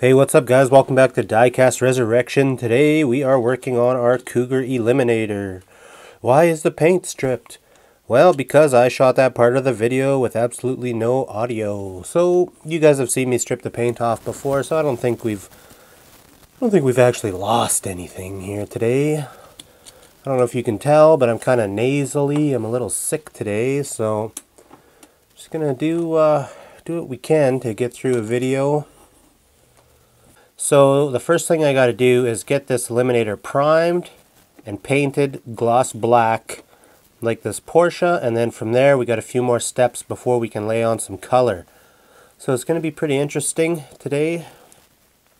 Hey, what's up guys? Welcome back to Diecast Resurrection. Today we are working on our Cougar Eliminator. Why is the paint stripped? Well, because I shot that part of the video with absolutely no audio. So, you guys have seen me strip the paint off before, so I don't think we've I don't think we've actually lost anything here today. I don't know if you can tell, but I'm kind of nasally. I'm a little sick today, so just gonna do uh, do what we can to get through a video. So the first thing I got to do is get this eliminator primed and painted gloss black like this Porsche and then from there we got a few more steps before we can lay on some color. So it's going to be pretty interesting today.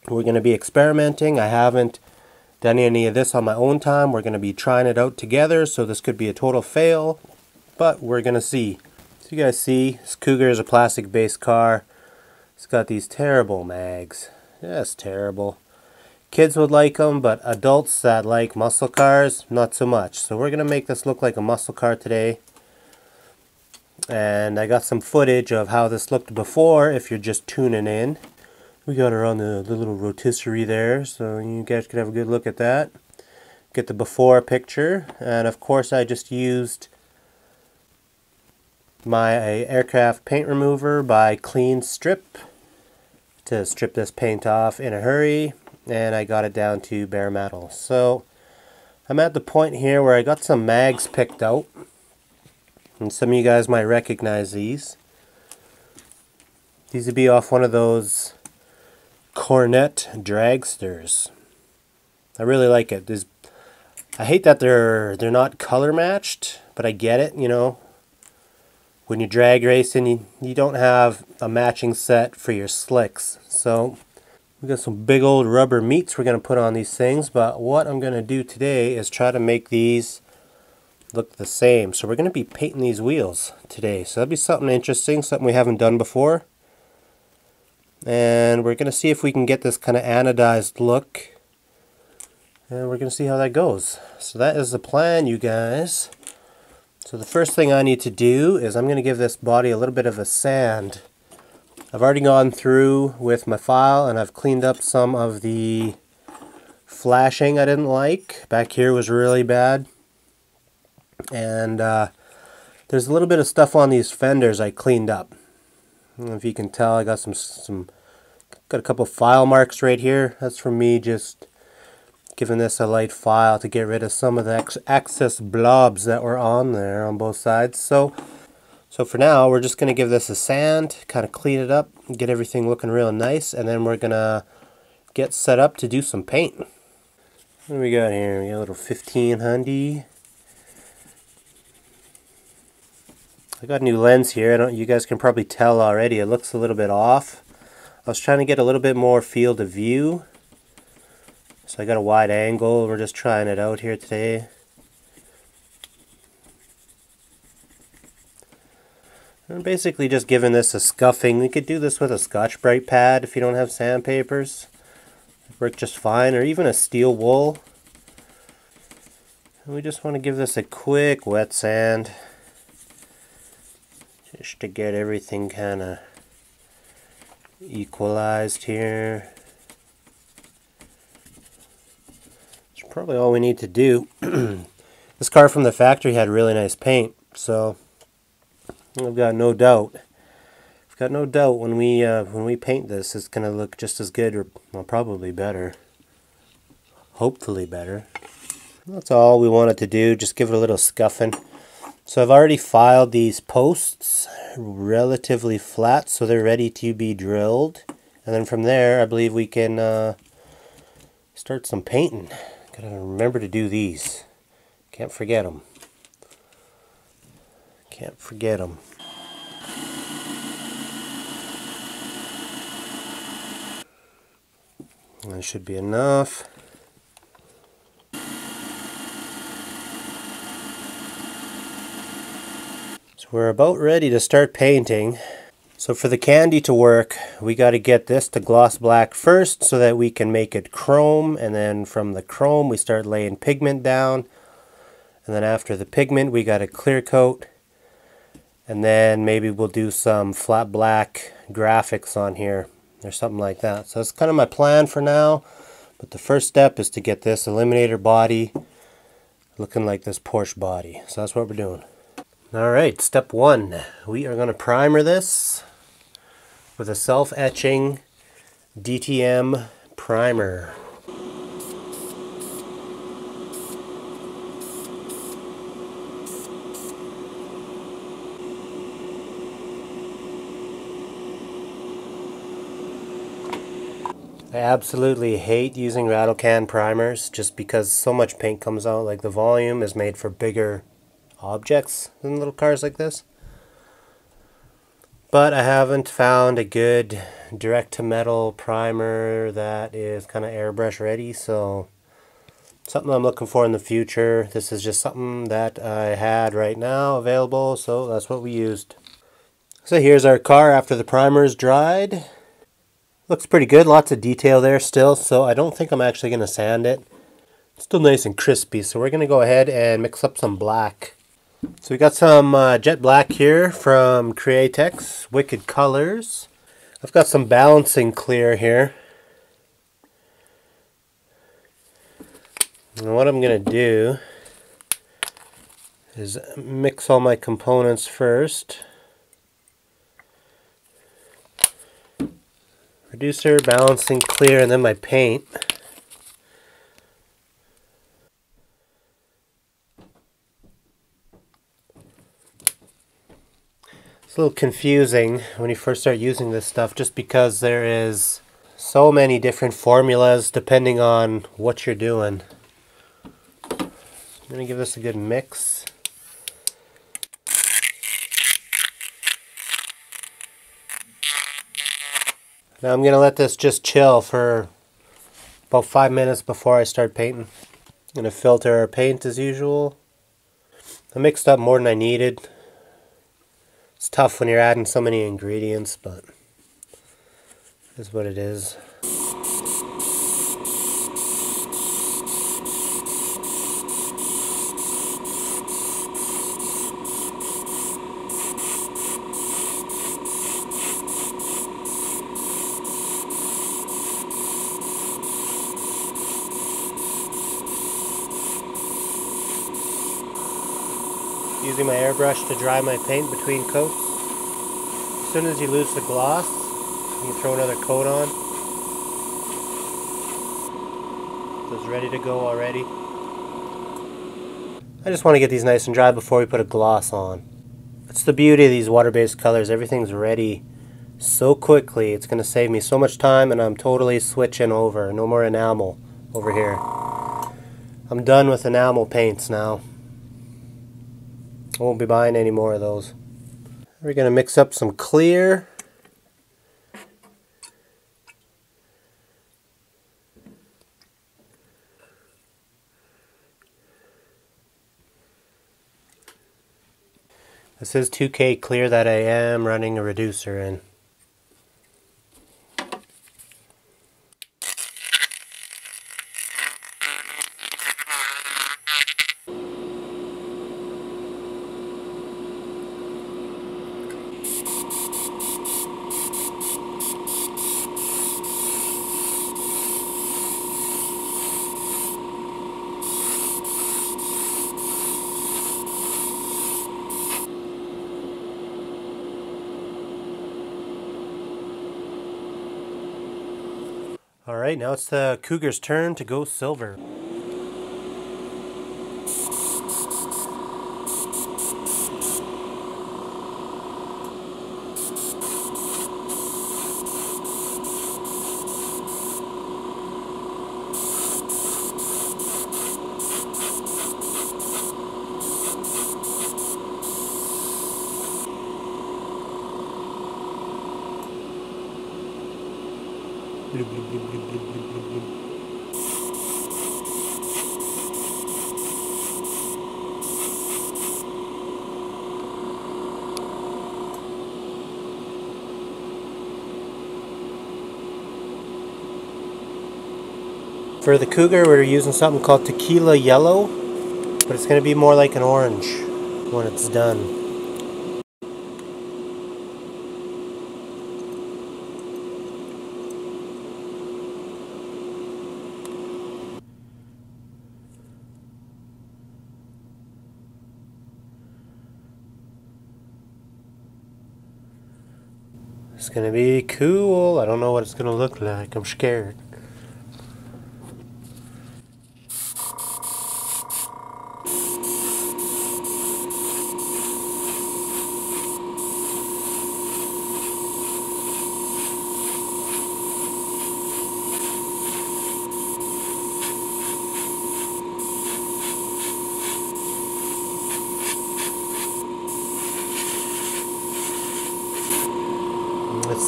We're going to be experimenting. I haven't done any of this on my own time. We're going to be trying it out together so this could be a total fail but we're going to see you guys see, this Cougar is a plastic based car. It's got these terrible mags. Just terrible. Kids would like them, but adults that like muscle cars, not so much. So we're going to make this look like a muscle car today. And I got some footage of how this looked before if you're just tuning in. We got her on the, little rotisserie there, so you guys can have a good look at that. Get the before picture. And of course I just used my aircraft paint remover by Klean-Strip to strip this paint off in a hurry and I got it down to bare metal. So I'm at the point here where I got some mags picked out and some of you guys might recognize these. These would be off one of those Cornet dragsters. I really like it. I hate that they're they're not color matched, but I get it, you know when you drag racing, you, you don't have a matching set for your slicks. So we got some big old rubber meats we're going to put on these things, but what I'm going to do today is try to make these look the same. So we're going to be painting these wheels today. So that'll be something interesting, something we haven't done before. And we're going to see if we can get this kind of anodized look. And we're going to see how that goes. So that is the plan, you guys. So the first thing I need to do is I'm going to give this body a little bit of a sand. I've already gone through with my file and I've cleaned up some of the flashing I didn't like. Back here was really bad. And uh, there's a little bit of stuff on these fenders I cleaned up. I if you can tell I got some, some got a couple file marks right here. That's from me just giving this a light file to get rid of some of the excess blobs that were on there on both sides. So, so for now, we're just going to give this a sand, kind of clean it up, get everything looking real nice, and then we're going to get set up to do some paint. What do we got here? We got a little 15 Hyundai. I got a new lens here. I don't. You guys can probably tell already. It looks a little bit off. I was trying to get a little bit more field of view so I got a wide angle. We're just trying it out here today. I'm basically just giving this a scuffing. We could do this with a Scotch-Brite pad if you don't have sandpapers. It'd Work just fine, or even a steel wool. And we just want to give this a quick wet sand. Just to get everything kind of equalized here. Probably all we need to do. this car from the factory had really nice paint, so I've got no doubt. I've got no doubt when we uh, when we paint this, it's gonna look just as good, or well, probably better. Hopefully better. That's all we wanted to do. Just give it a little scuffing. So I've already filed these posts relatively flat, so they're ready to be drilled. And then from there, I believe we can uh, start some painting. Gotta remember to do these. Can't forget them. Can't forget them. That should be enough. So we're about ready to start painting. So for the candy to work, we got to get this to gloss black first so that we can make it chrome. And then from the chrome, we start laying pigment down. And then after the pigment, we got to clear coat. And then maybe we'll do some flat black graphics on here or something like that. So that's kind of my plan for now. But the first step is to get this Eliminator body looking like this Porsche body. So that's what we're doing. Alright, step one. We are going to primer this with a self-etching DTM primer. I absolutely hate using rattle can primers just because so much paint comes out. Like the volume is made for bigger objects than little cars like this. But I haven't found a good direct to metal primer that is kind of airbrush ready. So something I'm looking for in the future. This is just something that I had right now available. So that's what we used. So here's our car after the primer is dried. Looks pretty good, lots of detail there still, so I don't think I'm actually going to sand it. It's still nice and crispy, so we're going to go ahead and mix up some black. So we got some uh, jet black here from Createx, Wicked Colors. I've got some balancing clear here. And what I'm going to do is mix all my components first. reducer, balancing clear, and then my paint. It's a little confusing when you first start using this stuff just because there is so many different formulas depending on what you're doing. I'm going to give this a good mix. Now I'm going to let this just chill for about five minutes before I start painting. I'm going to filter our paint as usual. I mixed up more than I needed. It's tough when you're adding so many ingredients, but is what it is. Using my airbrush to dry my paint between coats. As soon as you lose the gloss, you throw another coat on. It's ready to go already. I just want to get these nice and dry before we put a gloss on. That's the beauty of these water-based colors. Everything's ready so quickly. It's going to save me so much time and I'm totally switching over. No more enamel over here. I'm done with enamel paints now. I won't be buying any more of those. We're going to mix up some clear. This is 2K clear that I am running a reducer in. Alright, now it's the Cougar's turn to go silver. For the Cougar, we're using something called Tequila Yellow, but it's going to be more like an orange when it's done. It's gonna be cool. I don't know what it's gonna look like. I'm scared.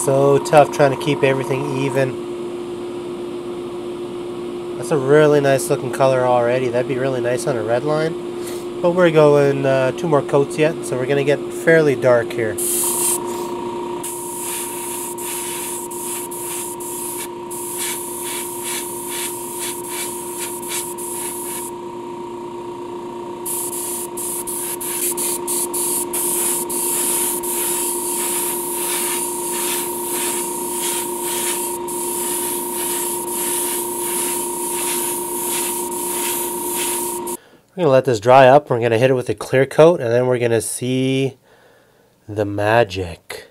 So tough trying to keep everything even. That's a really nice looking color already. That'd be really nice on a Redline. But we're going uh, two more coats yet, so we're going to get fairly dark here. Going to let this dry up. We're going to hit it with a clear coat and then we're going to see the magic.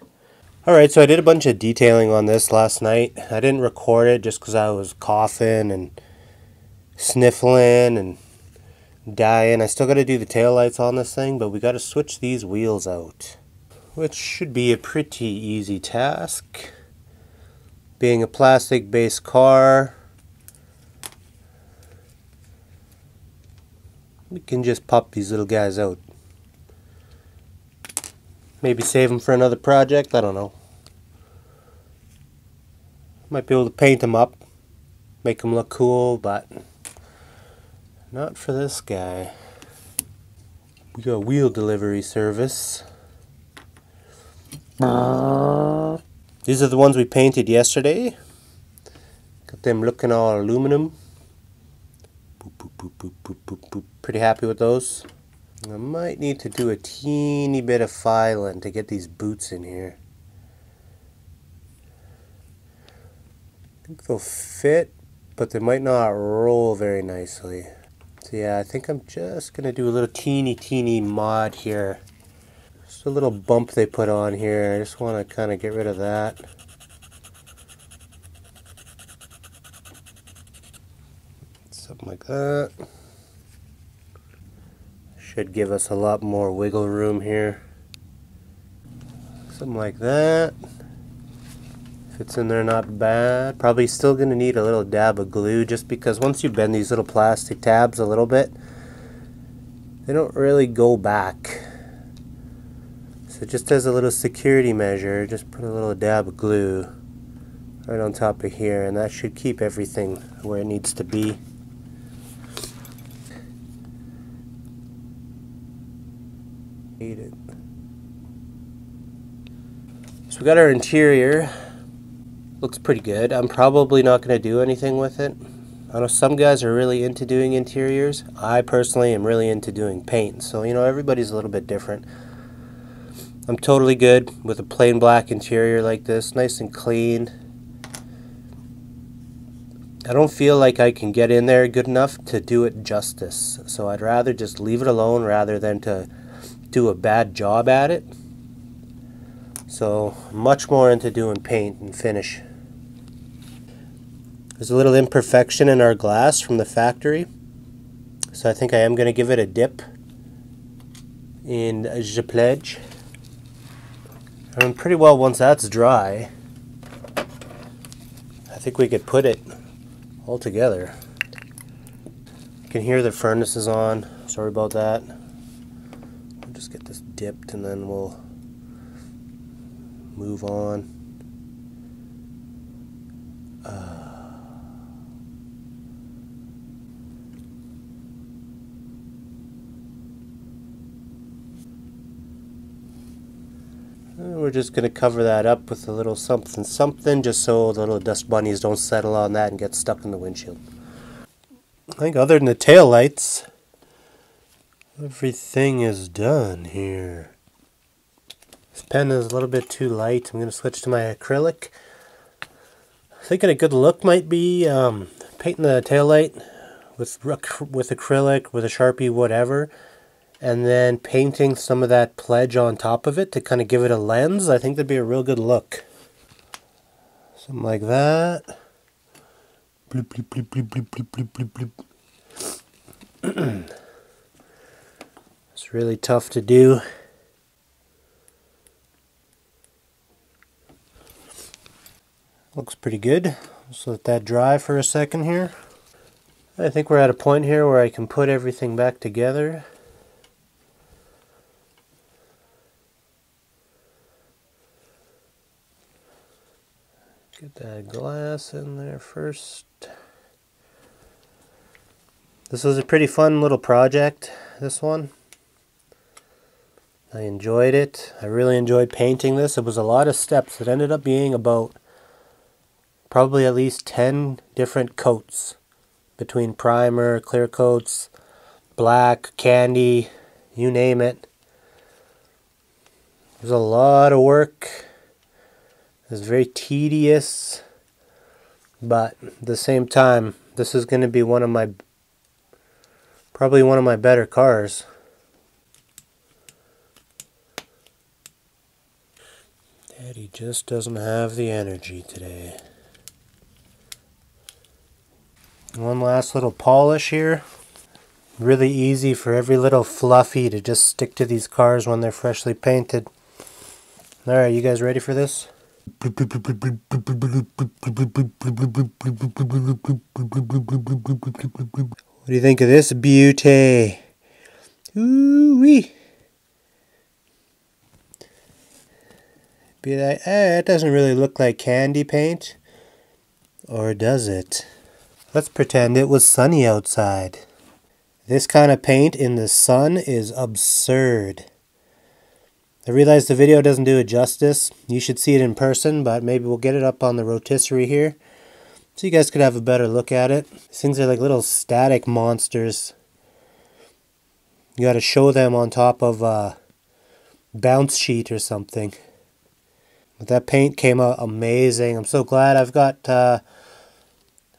Alright, so I did a bunch of detailing on this last night. I didn't record it just because I was coughing and sniffling and dying. I still got to do the tail lights on this thing, but we got to switch these wheels out. Which should be a pretty easy task. Being a plastic based car, we can just pop these little guys out. Maybe save them for another project, I don't know. Might be able to paint them up, make them look cool, but not for this guy. We got wheel delivery service. These are the ones we painted yesterday. Got them looking all aluminum. Pretty happy with those. I might need to do a teeny bit of filing to get these boots in here. I think they'll fit, but they might not roll very nicely. So yeah, I think I'm just going to do a little teeny teeny mod here. Just a little bump they put on here. I just want to kind of get rid of that. Something like that. Should give us a lot more wiggle room here. Something like that. Fits in there not bad. Probably still going to need a little dab of glue just because once you bend these little plastic tabs a little bit, they don't really go back. So just as a little security measure, just put a little dab of glue right on top of here and that should keep everything where it needs to be. it. So we got our interior. Looks pretty good. I'm probably not going to do anything with it. I know some guys are really into doing interiors. I personally am really into doing paint. So, you know, everybody's a little bit different. I'm totally good with a plain black interior like this. Nice and clean. I don't feel like I can get in there good enough to do it justice. So I'd rather just leave it alone rather than to do a bad job at it. So much more into doing paint and finish. There's a little imperfection in our glass from the factory. So I think I am going to give it a dip in Je Pledge. And pretty well once that's dry, I think we could put it all together. You can hear the furnace is on. Sorry about that Just get this dipped and then we'll move on. Uh, we're just going to cover that up with a little something something just so the little dust bunnies don't settle on that and get stuck in the windshield. I think other than the tail lights, Everything is done here. This pen is a little bit too light. I'm going to switch to my acrylic. Thinking a good look might be um, painting the tail light with, with acrylic, with a Sharpie, whatever. And then painting some of that pledge on top of it to kind of give it a lens. I think that'd be a real good look. Something like that. Bloop, bloop, bloop, bloop, bloop, bloop, bloop, bloop. it's really tough to do. Looks pretty good. Let that dry for a second here. I think we're at a point here where I can put everything back together. Get that glass in there first. This was a pretty fun little project, this one. I enjoyed it. I really enjoyed painting this. It was a lot of steps. It ended up being about probably at least 10 different coats between primer, clear coats, black, candy, you name it. There's a lot of work. It's very tedious, but at the same time, this is going to be one of my, probably one of my better cars. Daddy just doesn't have the energy today. One last little polish here. Really easy for every little fluffy to just stick to these cars when they're freshly painted. Alright, you guys ready for this? What do you think of this beauty? Ooh-wee. Be like, eh, it doesn't really look like candy paint. Or does it? Let's pretend it was sunny outside. This kind of paint in the sun is absurd. I realize the video doesn't do it justice. You should see it in person, but maybe we'll get it up on the rotisserie here so you guys could have a better look at it. These things are like little static monsters. You got to show them on top of a bounce sheet or something. But that paint came out amazing. I'm so glad I've got uh,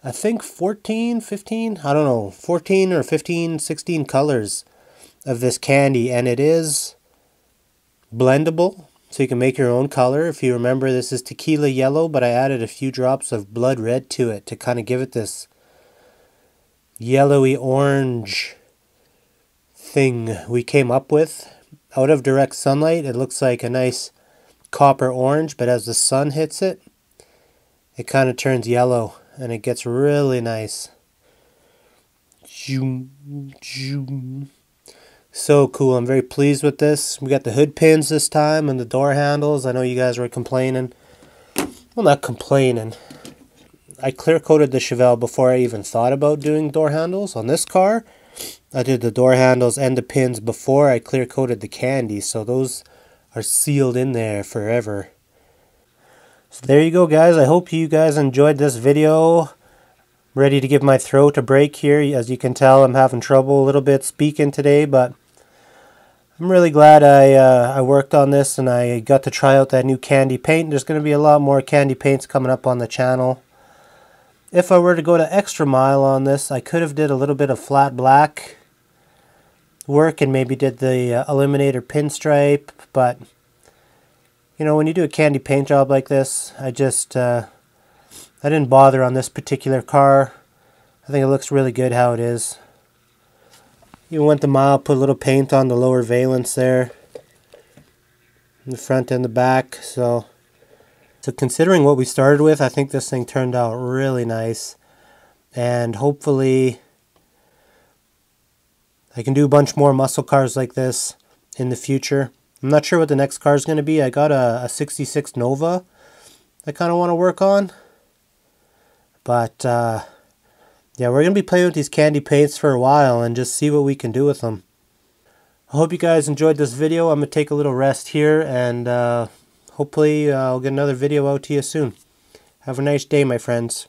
I think 14, 15, I don't know, 14 or 15, 16 colors of this candy. And it is blendable, so you can make your own color. If you remember, this is tequila yellow, but I added a few drops of blood red to it to kind of give it this yellowy orange thing we came up with. Out of direct sunlight, it looks like a nice copper orange, but as the sun hits it, it kind of turns yellow and it gets really nice. So cool. I'm very pleased with this. We got the hood pins this time and the door handles. I know you guys were complaining. Well, not complaining. I clear coated the Chevelle before I even thought about doing door handles. On this car, I did the door handles and the pins before I clear coated the candy. So those are sealed in there forever. So there you go guys. I hope you guys enjoyed this video. I'm Ready to give my throat a break here. As you can tell, I'm having trouble a little bit speaking today, but I'm really glad I, uh, I worked on this and I got to try out that new candy paint. There's going to be a lot more candy paints coming up on the channel. If I were to go to extra mile on this, I could have did a little bit of flat black work and maybe did the uh, Eliminator pinstripe, but you know, when you do a candy paint job like this, I just, uh, I didn't bother on this particular car. I think it looks really good how it is. You went the mile, put a little paint on the lower valence there. The front and the back, so... So considering what we started with, I think this thing turned out really nice. And hopefully I can do a bunch more muscle cars like this in the future. I'm not sure what the next car is going to be. I got a, a 66 Nova I kind of want to work on. But, uh, yeah, we're going to be playing with these candy paints for a while and just see what we can do with them. I hope you guys enjoyed this video. I'm going to take a little rest here and uh, hopefully uh, I'll get another video out to you soon. Have a nice day, my friends.